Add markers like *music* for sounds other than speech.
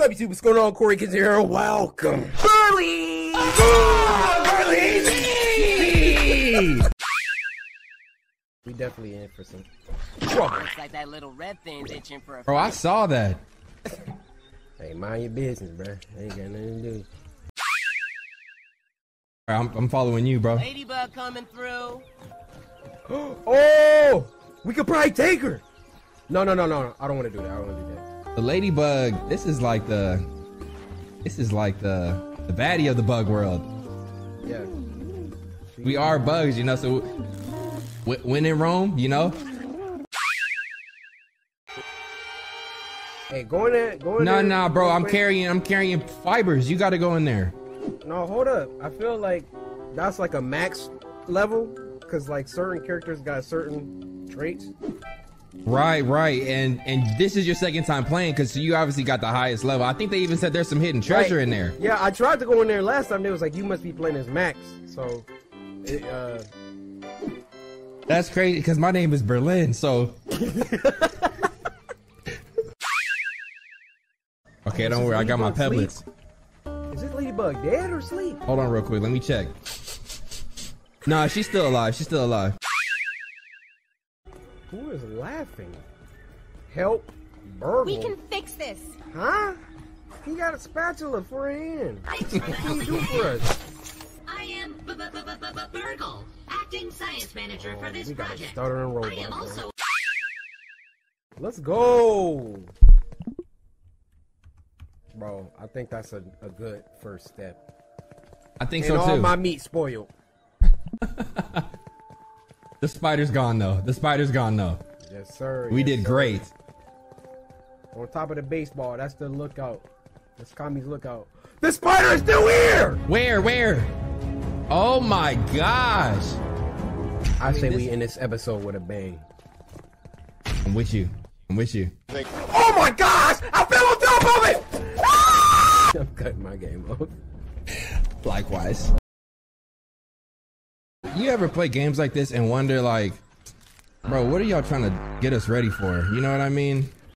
What's up, YouTube? What's going on? CoryxKenshin here. Welcome. Burly! Oh, Burly! we definitely in for some trouble. Looks like that little red thing's itching for a Bro, I saw that. *laughs* Hey, mind your business, bro. Ain't got nothing to do. I'm, I'm following you, bro. ladybug coming through. *gasps* Oh, we could probably take her. No, no, no, no. no. I don't want to do that. I don't want to do that. The ladybug. This is like the. This is like the the baddie of the bug world. Yeah. We are bugs, you know. So w- when in Rome, you know. Hey, go in there. Go in No, there. no, bro. I'm carrying. I'm carrying fibers. You got to go in there. No, hold up. I feel like that's like a max level because like certain characters got certain traits. Right, right. And and this is your second time playing because you obviously got the highest level. I think they even said there's some hidden treasure Right. in there. Yeah, I tried to go in there last time. They was like, you must be playing as max. So, it, uh, That's crazy because my name is Berlin. So. *laughs* okay, don't worry. I got my sleep? is this ladybug dead or asleep? Hold on real quick. Let me check. Nah, she's still alive. She's still alive. Who is laughing? Help, BURG.L. We can fix this. Huh? He got a spatula for a hand. What can you do for us? I am B- B- B- B- B- BURG.L, acting science manager for this We got a project. stuttering I robot. am man. also Let's go. Bro, I think that's a, a good first step. I think And so all too. my meat spoiled. *laughs* The spider's gone though. The spider's gone though. Yes, sir. We yes, did sir. great. On top of the baseball, that's the lookout. That's Kami's lookout. The spider is still here! Where? Where? Oh my gosh! I, say this- we end this episode with a bang. I'm with you. I'm with you. Oh my gosh! I fell on top of it! Ah! *laughs* I'm cutting my game off. Likewise. You ever play games like this and wonder like, bro, what are y'all trying to get us ready for? You know what I mean?